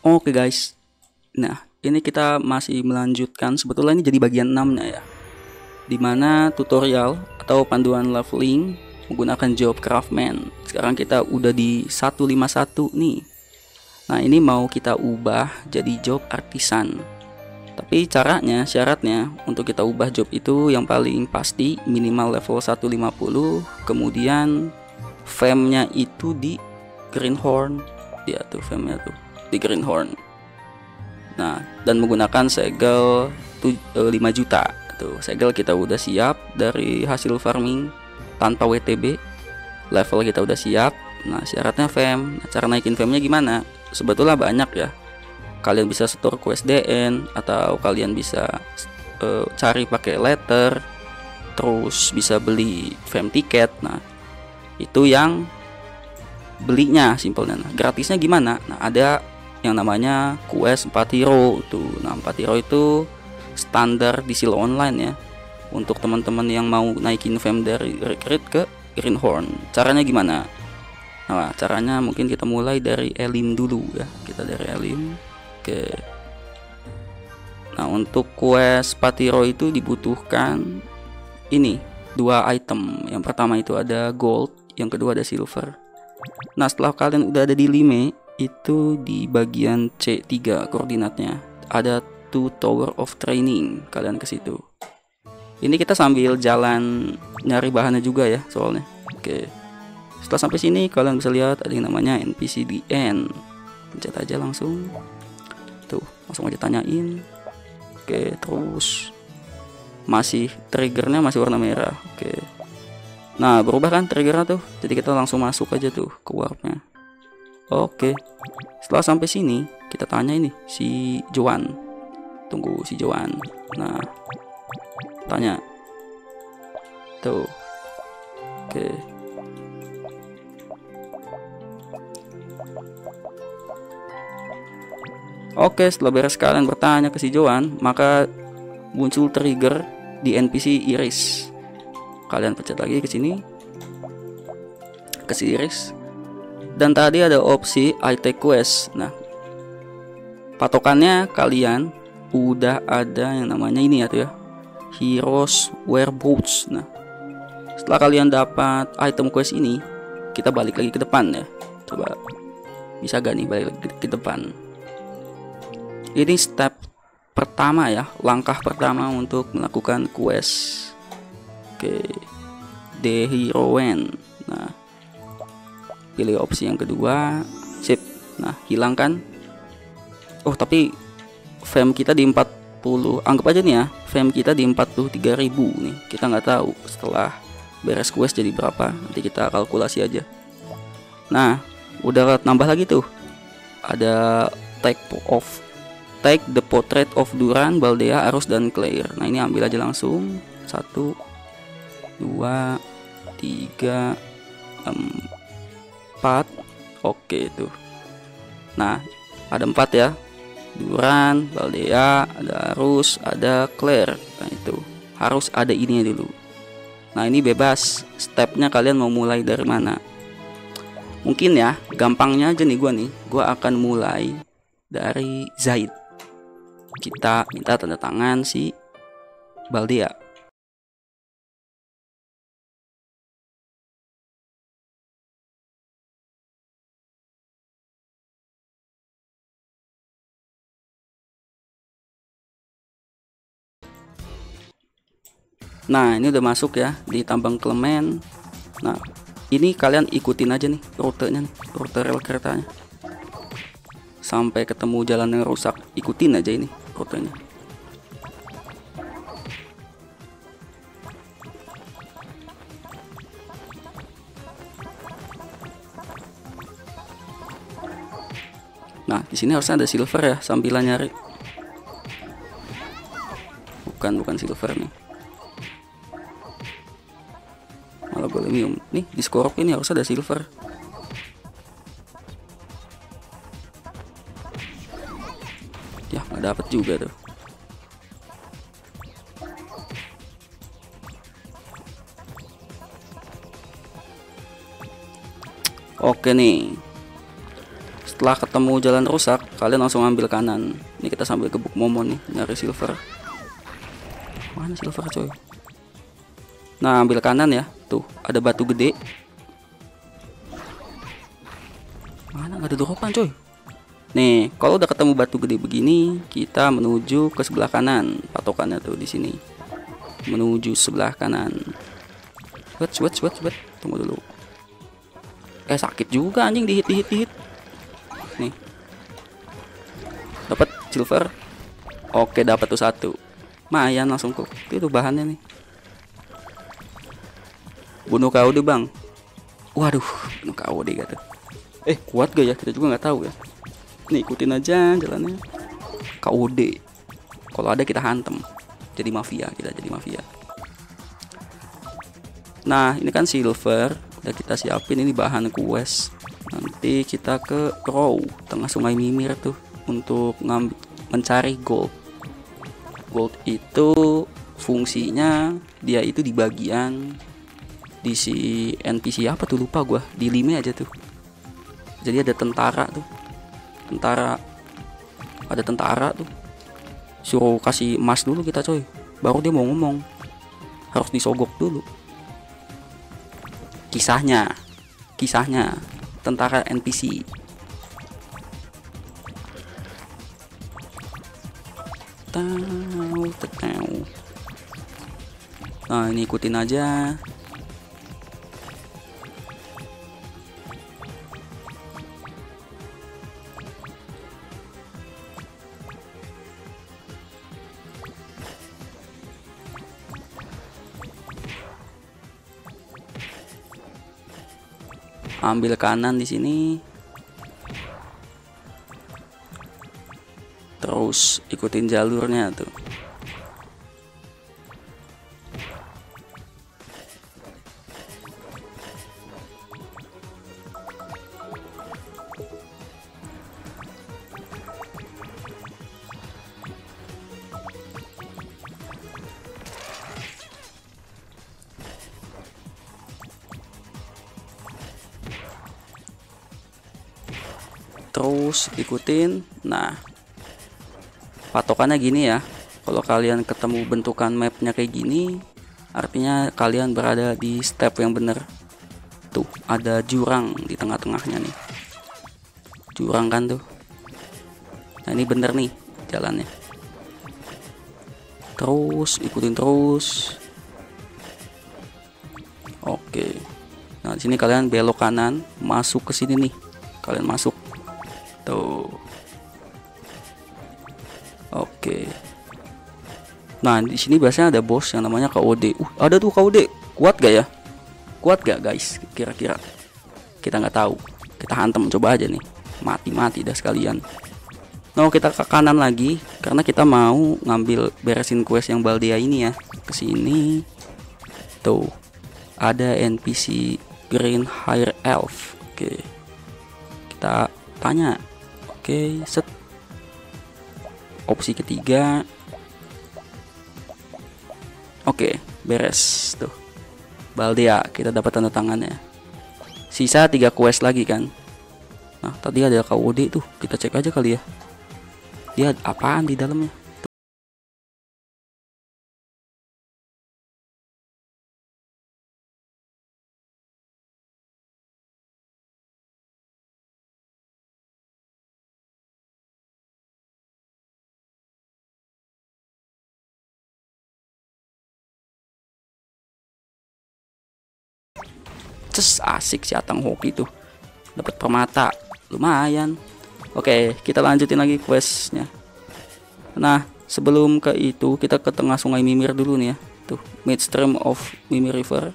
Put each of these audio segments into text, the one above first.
Oke guys. Nah, ini kita masih melanjutkan sebetulnya ini jadi bagian 6-nya ya. Di mana tutorial atau panduan leveling menggunakan job craftman. Sekarang kita udah di 151 nih. Nah, ini mau kita ubah jadi job artisan. Tapi caranya, syaratnya untuk kita ubah job itu yang paling pasti minimal level 150, kemudian fame-nya itu di greenhorn. Dia tuh fame-nya tuh di greenhorn. Nah, dan menggunakan segel 5 eh, juta. Tuh, segel kita udah siap dari hasil farming tanpa WTB. Level kita udah siap. Nah, syaratnya fame. Nah, cara naikin fame-nya gimana? Sebetulnya banyak ya kalian bisa store quest DN atau kalian bisa uh, cari pakai letter terus bisa beli fam tiket nah itu yang belinya simpelnya nah, gratisnya gimana nah ada yang namanya quest 4 hero tuh nah 4 hero itu standar di silo online ya untuk teman-teman yang mau naikin fam dari recruit ke Greenhorn caranya gimana nah caranya mungkin kita mulai dari Elim dulu ya kita dari Elim Oke. Nah, untuk quest Patiro itu dibutuhkan ini dua item. Yang pertama itu ada gold, yang kedua ada silver. Nah, setelah kalian udah ada di Lime, itu di bagian C3 koordinatnya ada two tower of training. Kalian ke situ. Ini kita sambil jalan nyari bahannya juga ya, soalnya. Oke. Setelah sampai sini kalian bisa lihat ada yang namanya NPC di N. Pencet aja langsung tuh langsung aja tanyain oke terus masih triggernya masih warna merah oke nah berubah kan triggernya tuh jadi kita langsung masuk aja tuh ke warpnya oke setelah sampai sini kita tanya ini si Joan tunggu si Joan nah tanya tuh oke Oke, setelah beres kalian bertanya ke si Joan, maka muncul trigger di NPC Iris. Kalian pencet lagi ke sini. Ke si Iris. Dan tadi ada opsi I take quest. Nah, patokannya kalian udah ada yang namanya ini ya tuh ya. Heroes Wear Boots. Nah, setelah kalian dapat item quest ini, kita balik lagi ke depan ya. Coba bisa gak nih balik lagi ke depan? ini step pertama ya langkah pertama untuk melakukan quest oke The Heroine nah pilih opsi yang kedua sip. Nah hilangkan oh tapi fam kita di 40 anggap aja nih ya fam kita di 43.000 nih. Kita nggak tahu setelah beres quest jadi berapa nanti kita kalkulasi aja. Nah udah nambah lagi tuh. Ada type of take the portrait of Duran, Baldea, Arus dan Claire. Nah ini ambil aja langsung. Satu, dua, tiga. Oke itu. Nah ada empat ya. Duran, Baldea, ada Arus, ada Claire. Nah itu harus ada ini dulu. Nah ini bebas. Stepnya kalian mau mulai dari mana? Mungkin ya, gampangnya aja nih gua nih. Gua akan mulai dari Zaid kita minta tanda tangan si Baldia. Nah ini udah masuk ya di tambang Klemen Nah ini kalian ikutin aja nih rutenya nih rute rel keretanya sampai ketemu jalan yang rusak ikutin aja ini rutenya Nah, di sini harusnya ada silver ya, sambilan nyari. Bukan, bukan silver nih. Golemium. Nih, di skorok ini harusnya ada silver. dapat juga tuh. Oke nih. Setelah ketemu jalan rusak kalian langsung ambil kanan. Ini kita sambil gebuk momon nih nyari silver. Mana silver coy nah ambil kanan ya. Tuh ada batu gede. Mana? Nggak ada dropan coy. Nih kalau udah ketemu batu gede begini kita menuju ke sebelah kanan. Patokannya tuh di sini. Menuju sebelah kanan. Wait wait wait wait tunggu dulu. Eh sakit juga anjing. Dihit dihit dihit. Nih. Dapat silver. Oke dapat tuh satu. Mayan langsung kok. Itu bahannya nih bunuh kau deh bang. Waduh bunuh kau deh gitu eh kuat gak ya? Kita juga nggak tahu ya. Nih ikutin aja jalannya. KUD kalau ada kita hantem. Jadi mafia kita jadi mafia. Nah ini kan silver. Udah kita siapin ini bahan quest nanti kita ke Crow tengah sungai Mimir tuh untuk ngambil mencari gold. Gold itu fungsinya dia itu di bagian di si NPC apa tuh lupa gua. Di lime aja tuh. Jadi ada tentara tuh. Tentara. Ada tentara tuh. Suruh kasih emas dulu kita coy. Baru dia mau ngomong. Harus disogok dulu. Kisahnya. Kisahnya. Tentara NPC tahu tahu nah ini ikutin aja ambil kanan di sini. Terus ikutin jalurnya tuh terus ikutin. Nah patokannya gini ya. Kalau kalian ketemu bentukan mapnya kayak gini artinya kalian berada di step yang bener tuh ada jurang di tengah-tengahnya nih. Jurang kan tuh? Nah ini bener nih jalannya. Terus ikutin terus. Oke. Nah sini kalian belok kanan masuk ke sini nih. Kalian masuk oke. Nah di sini biasanya ada bos yang namanya KOD uh ada tuh KOD kuat gak ya? Kuat gak guys? Kira-kira. Kita nggak tahu. Kita hantam coba aja nih. Mati-mati dah sekalian. Nah kita ke kanan lagi karena kita mau ngambil beresin quest yang Baldia ini ya. Ke sini. Tuh. Ada NPC Green Hair Elf. Oke. Kita tanya oke set. Opsi ketiga. Oke beres tuh. Baldia kita dapat tanda tangannya sisa tiga quest lagi kan? Nah tadi ada KOD tuh. Kita cek aja kali ya. Dia apaan di dalamnya Cus asik si Atang Hoki tuh. Dapat permata. Lumayan. Oke kita lanjutin lagi questnya. Nah sebelum ke itu kita ke tengah sungai Mimir dulu nih ya. Tuh midstream of Mimir River.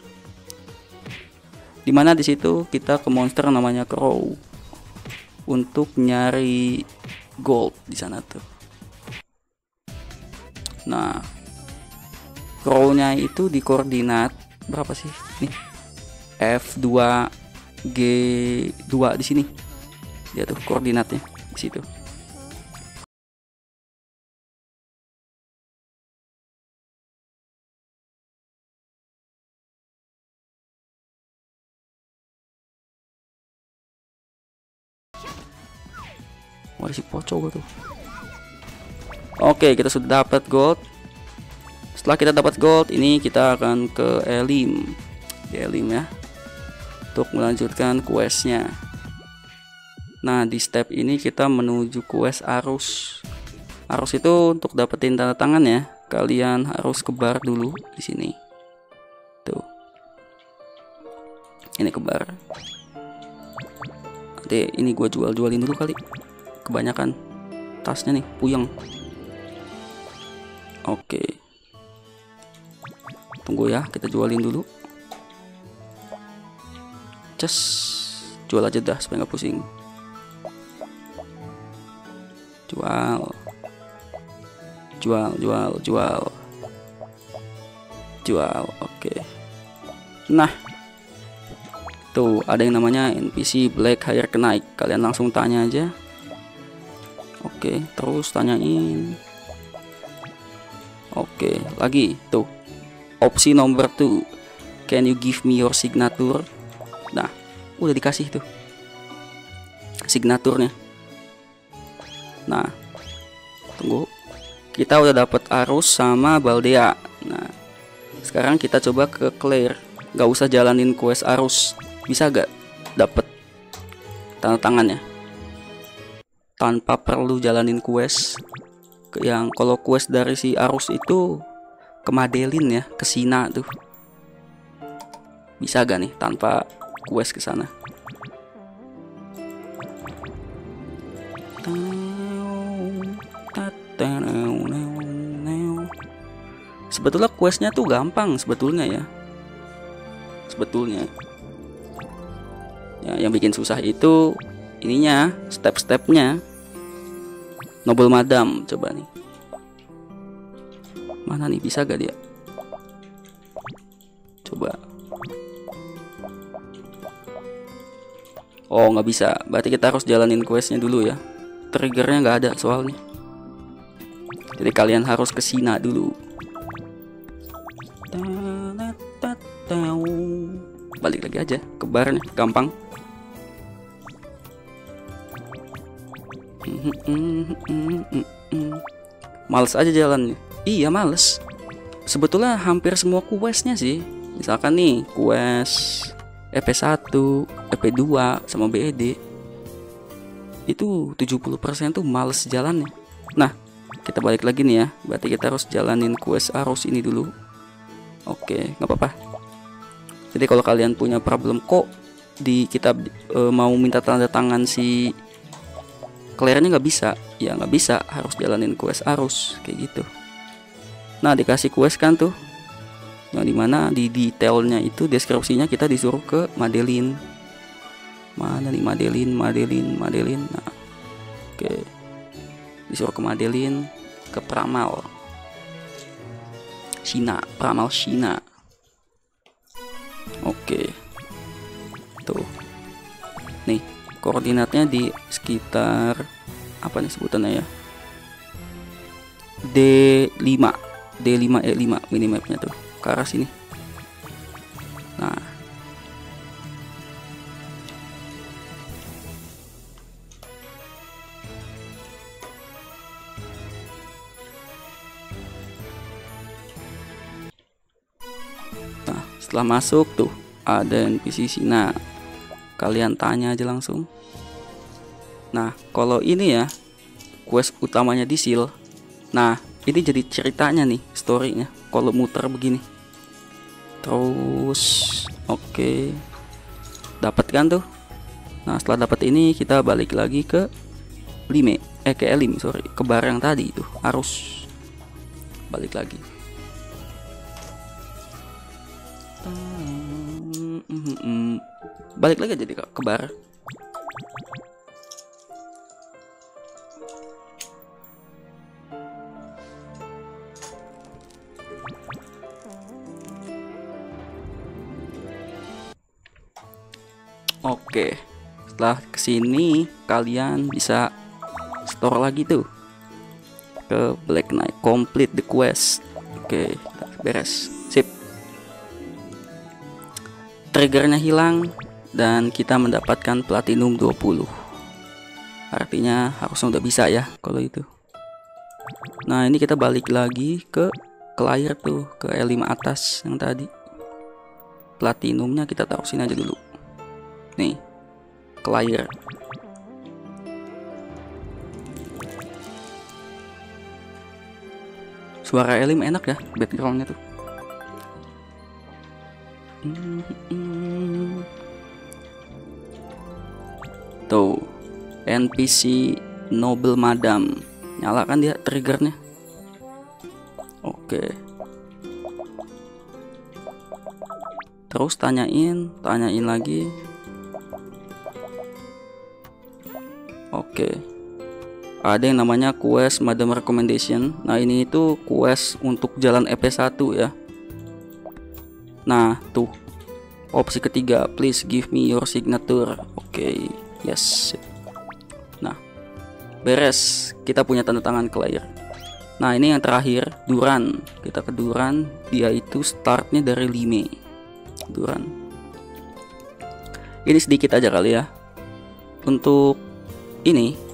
Di mana di situ kita ke monster namanya Crow. Untuk nyari gold di sana tuh. Nah Crow-nya itu di koordinat berapa sih? Nih F2 G2 di sini. Dia tuh koordinatnya di situ. Wah si pocong tuh Oke kita sudah dapat gold Setelah kita dapat gold Ini kita akan ke Elim Di Elim ya Untuk melanjutkan questnya. Nah di step ini kita menuju quest arus. Arus itu untuk dapetin tanda tangan ya. Kalian harus ke bar dulu di sini. Tuh. Ini ke bar Nanti ini gue jual-jualin dulu kali. Kebanyakan tasnya nih puyeng. Oke. Tunggu ya kita jualin dulu Jual aja dah supaya nggak pusing Jual Jual jual jual Jual oke Nah Tuh, ada yang namanya NPC Black Hair Kenaik. Kalian langsung tanya aja. Oke, terus tanyain. Oke, lagi tuh. Opsi nomor 2. Can you give me your signature? Udah dikasih tuh. Signaturnya. Nah, tunggu. Kita udah dapat arus sama Baldea. Nah, sekarang kita coba ke Claire. Gak usah jalanin quest arus bisa gak dapet tanda tangannya tanpa perlu jalanin quest yang kalau quest dari si Arus itu ke Madelin ya ke Sina tuh bisa gak nih tanpa quest ke sana. Sebetulnya questnya tuh gampang sebetulnya ya. Sebetulnya. Ya, yang bikin susah itu ininya step-stepnya. Noble Madam coba nih. Mana nih bisa gak dia? Coba oh nggak bisa berarti kita harus jalanin questnya dulu ya triggernya nggak ada soalnya jadi kalian harus ke Sina dulu balik lagi aja ke bar nih gampang Males aja jalannya. Iya males. Sebetulnya hampir semua questnya sih. Misalkan nih quest EP1, EP2 sama BED itu 70% tuh males jalannya. Nah, kita balik lagi nih ya. Berarti kita harus jalanin quest arus ini dulu. Oke, nggak apa-apa. Jadi kalau kalian punya problem kok di kita e, mau minta tanda tangan si Claire-nya nggak bisa ya nggak bisa harus jalanin quest arus kayak gitu nah dikasih quest kan tuh yang di mana di detailnya itu deskripsinya kita disuruh ke Madeline mana nih? Madeline Madeline Madeline nah oke. Disuruh ke Madeline ke Pramal. Shina Pramal Shina. Oke. Tuh. Nih koordinatnya di sekitar apa nih sebutannya ya? D5 D5 E5 minimapnya tuh ke arah sini. Nah. Nah, setelah masuk tuh ada NPC Sina. Kalian tanya aja langsung. Nah kalau ini ya quest utamanya di seal. Nah ini jadi ceritanya nih storynya. Kalau muter begini terus oke. Okay. dapat kan tuh? Nah setelah dapat ini kita balik lagi ke lime. Eh ke elim sorry. Ke bar yang tadi itu harus balik lagi. Balik lagi jadi ke bar Oke, setelah ke sini kalian bisa store lagi tuh. Ke Black Knight, complete the quest. Oke, beres, sip. Triggernya hilang, dan kita mendapatkan platinum 20 artinya harusnya udah bisa ya kalau itu. Nah ini kita balik lagi ke clear tuh ke L5 atas yang tadi. Platinumnya kita taruh sini aja dulu. Nih clear suara Elim enak ya backgroundnya tuh. Tuh NPC Noble Madam. Nyalakan dia triggernya? Oke. Terus tanyain tanyain lagi ada yang namanya quest Madam Recommendation. Nah ini itu quest untuk jalan EP1 ya. Nah tuh. Opsi ketiga please give me your signature. Oke okay. yes. Nah beres. Kita punya tanda tangan clear. Nah ini yang terakhir Duran. Kita ke Duran dia itu startnya dari Lime Duran. Ini sedikit aja kali ya. Untuk ini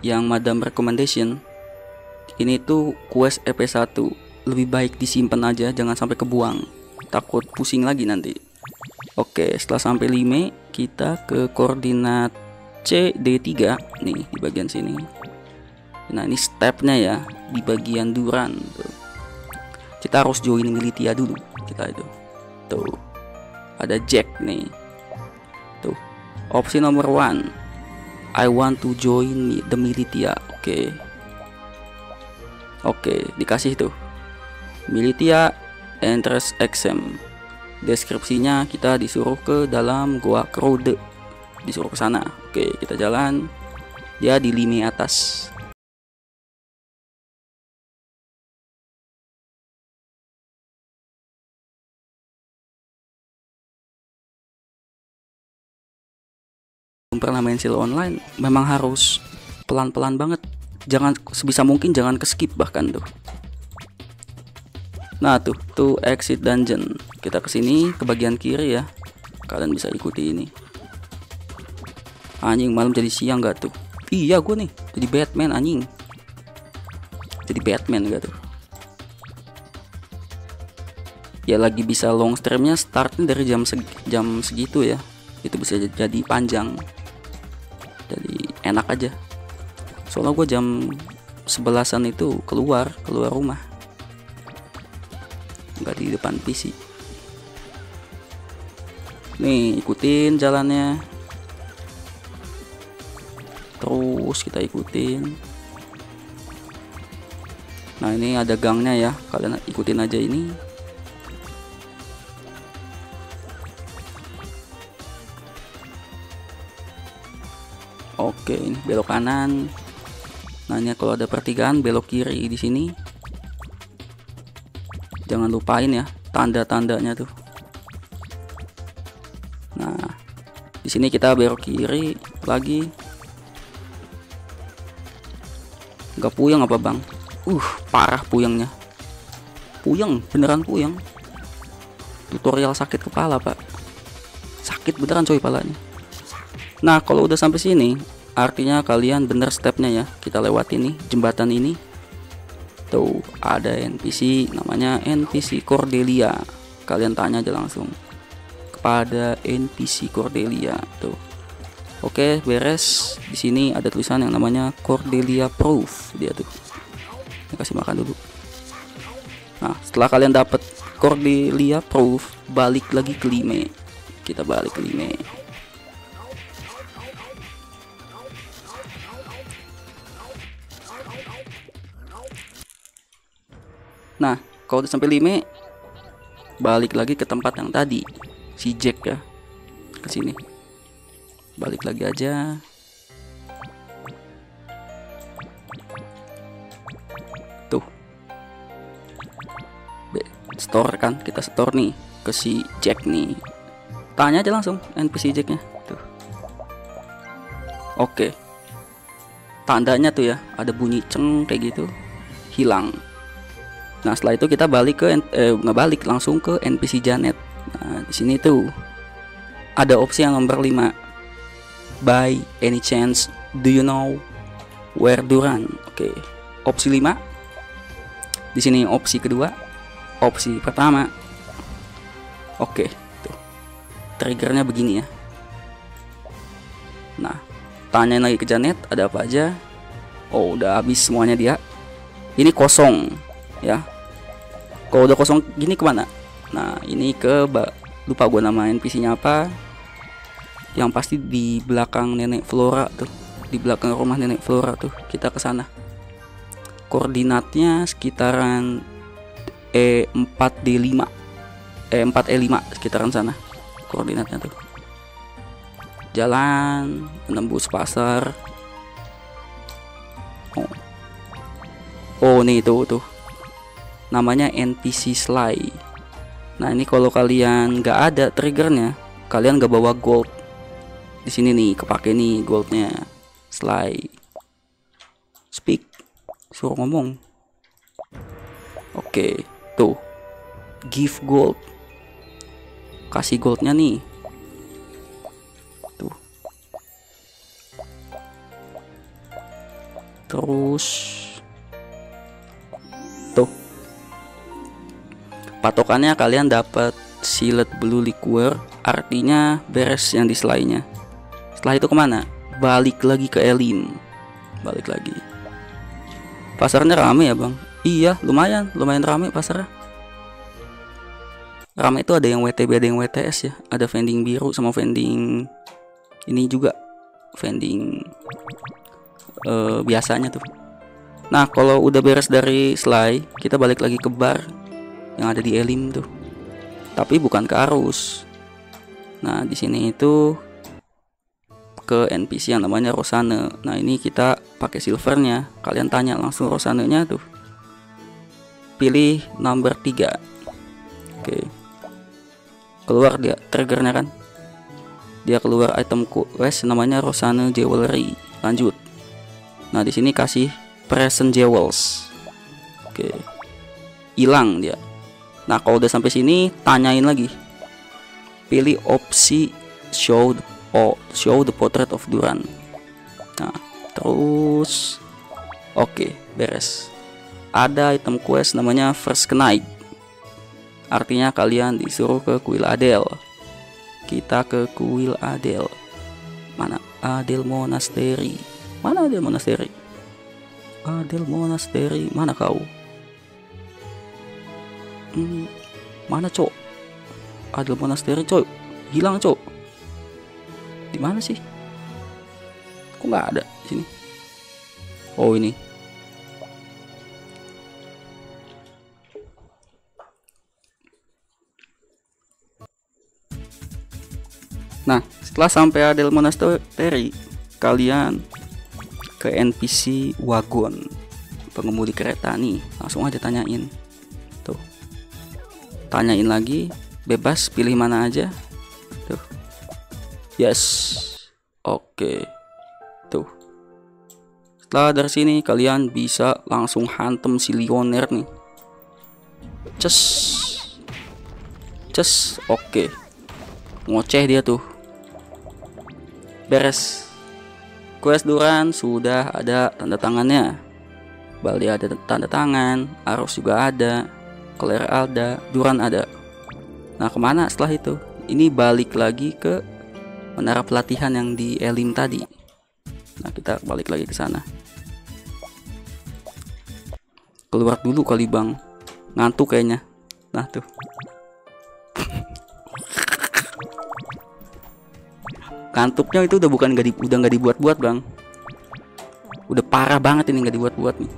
yang Madam Recommendation ini tuh quest EP1 lebih baik disimpan aja jangan sampai kebuang. Takut pusing lagi nanti. Oke setelah sampai 5 kita ke koordinat CD3 nih di bagian sini. Nah ini stepnya ya di bagian duran tuh. kita harus join militia dulu kita itu. Tuh ada Jack nih. Tuh opsi nomor one I want to join the militia. Oke. Okay. Oke, okay, dikasih tuh. Militia interest exam. Deskripsinya kita disuruh ke dalam gua Krode. Disuruh ke sana. Oke, okay, kita jalan. Dia di lini atas. Pernah main silo online memang harus pelan-pelan banget. Jangan sebisa mungkin jangan ke skip bahkan tuh. Nah tuh tuh exit dungeon. Kita ke sini ke bagian kiri ya. Kalian bisa ikuti ini. Anjing malam jadi siang gak tuh? Iya gue nih jadi Batman anjing. Jadi Batman gak tuh? Ya lagi bisa long streamnya startnya dari jam seg jam segitu ya. Itu bisa jadi panjang enak aja. Soalnya gue jam sebelasan itu keluar keluar rumah. Nggak di depan PC nih ikutin jalannya. Terus kita ikutin. Nah ini ada gangnya ya. Kalian ikutin aja ini Oke, ini belok kanan. Nanya kalau ada pertigaan belok kiri di sini. Jangan lupain ya tanda-tandanya tuh. Nah, di sini kita belok kiri lagi. Gak puyeng apa bang? Uh, parah puyengnya. Puyeng, beneran puyeng. Tutorial sakit kepala pak. Sakit beneran coy palanya. Nah kalau udah sampai sini artinya kalian bener stepnya ya. Kita lewat ini jembatan ini. Tuh ada NPC namanya NPC Cordelia. Kalian tanya aja langsung kepada NPC Cordelia tuh. Oke beres. Di sini ada tulisan yang namanya Cordelia Proof. Dia tuh. Ini kasih makan dulu. Nah setelah kalian dapat Cordelia Proof balik lagi ke Lime. Kita balik ke Lime Nah, kalau udah sampai 5 balik lagi ke tempat yang tadi si Jack ya ke sini. Balik lagi aja. Tuh. Be, store kan, kita store nih ke si Jack nih. Tanya aja langsung NPC Jacknya. Tuh. Oke. Tandanya tuh ya, ada bunyi ceng kayak gitu. Hilang Nah setelah itu kita balik ke eh, nggak langsung ke NPC Janet. Nah di sini tuh ada opsi yang nomor 5 By any chance do you know where Duran? Oke opsi 5 di sini opsi kedua opsi pertama. Oke tuh. Triggernya begini ya. Nah tanyain lagi ke Janet ada apa aja? Oh udah habis semuanya dia. Ini kosong ya. Kalau udah kosong gini ke mana? Nah ini ke lupa gue nama NPC-nya apa. Yang pasti di belakang nenek Flora tuh. Di belakang rumah nenek Flora tuh kita ke sana. Koordinatnya sekitaran E4D5 E4E5 sekitaran sana koordinatnya tuh. Jalan menembus pasar. Oh. Oh nih tuh tuh namanya NPC Sly Nah ini kalau kalian nggak ada triggernya, kalian nggak bawa gold. Di sini nih kepake nih goldnya. Slide. Speak. Suruh ngomong. Oke, tuh. Give gold. Kasih goldnya nih. Tuh. Terus patokannya kalian dapat silet blue liquor artinya beres yang di selainnya setelah itu ke mana? Balik lagi ke Elim balik lagi. Pasarnya rame ya bang? Iya lumayan lumayan rame pasarnya. Rame itu ada yang WTB ada yang WTS ya. Ada vending biru sama vending ini juga. Vending uh, biasanya tuh. Nah kalau udah beres dari Sly kita balik lagi ke bar yang ada di Elim tuh. Tapi bukan ke arus. Nah di sini itu ke NPC yang namanya Rosane. Nah ini kita pakai silvernya. Kalian tanya langsung Rosanenya tuh. Pilih number 3 oke. Keluar dia triggernya kan? Dia keluar item quest namanya Rosane Jewelry. Lanjut. Nah di sini kasih present jewels. Oke. Hilang dia Nah, kalau udah sampai sini, tanyain lagi. Pilih opsi show the, oh, show the portrait of Duran. Nah, terus oke, okay, beres. Ada item quest namanya First Knight. Artinya kalian disuruh ke kuil Adel. Kita ke kuil Adel. Mana Adel Monastery? Mana Adel Monastery? Adel Monastery, mana kau? Hmm, mana cok? Ada monasteri cok. Hilang cok. Di mana sih? Kok nggak ada di sini? Oh ini. Nah, setelah sampai Adel Monastery, kalian ke NPC Wagon, pengemudi kereta nih, langsung aja tanyain tanyain lagi bebas pilih mana aja. Tuh. Yes. Oke. Okay. tuh. Setelah dari sini kalian bisa langsung hantem si Lioner nih. Ces. Ces. Oke. Okay. ngoceh dia tuh. Beres. Quest Duran sudah ada tanda tangannya. Bali ada tanda tangan arus juga ada Claire ada, Duran ada. Nah ke mana setelah itu? Ini balik lagi ke menara pelatihan yang di Elim tadi. Nah kita balik lagi ke sana. Keluar dulu kali bang, ngantuk kayaknya. Nah tuh. Kantuknya itu udah bukan gak di, udah nggak dibuat-buat bang. Udah parah banget ini nggak dibuat-buat nih.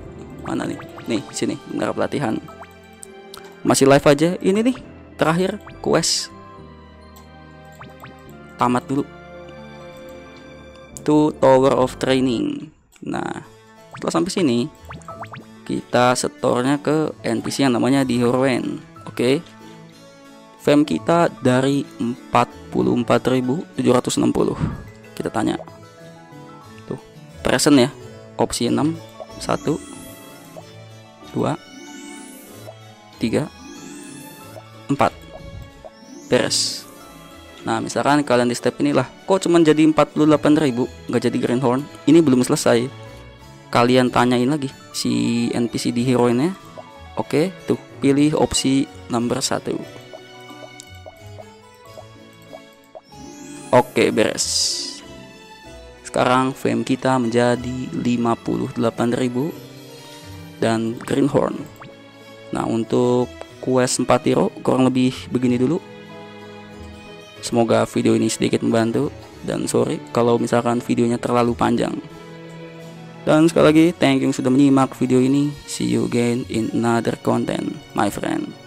Mana nih? Nih sini menara pelatihan masih live aja. Ini nih terakhir quest. Tamat dulu. To tower of training. Nah setelah sampai sini kita setornya ke NPC yang namanya di Horwen. Oke. Okay? fam kita dari 44.760 kita tanya. Tuh present ya. Opsi 6 1 2 tiga empat. Beres. Nah misalkan kalian di step inilah Kok cuma jadi 48.000 nggak jadi greenhorn. Ini belum selesai. Kalian tanyain lagi Si NPC di hero ini Oke tuh pilih opsi nomor satu. Oke beres. Sekarang fame kita menjadi 58.000 Dan greenhorn Nah untuk quest 4 hero kurang lebih begini dulu Semoga video ini sedikit membantu dan sorry kalau misalkan videonya terlalu panjang. Dan sekali lagi thank you sudah menyimak video ini. See you again in another content, my friend.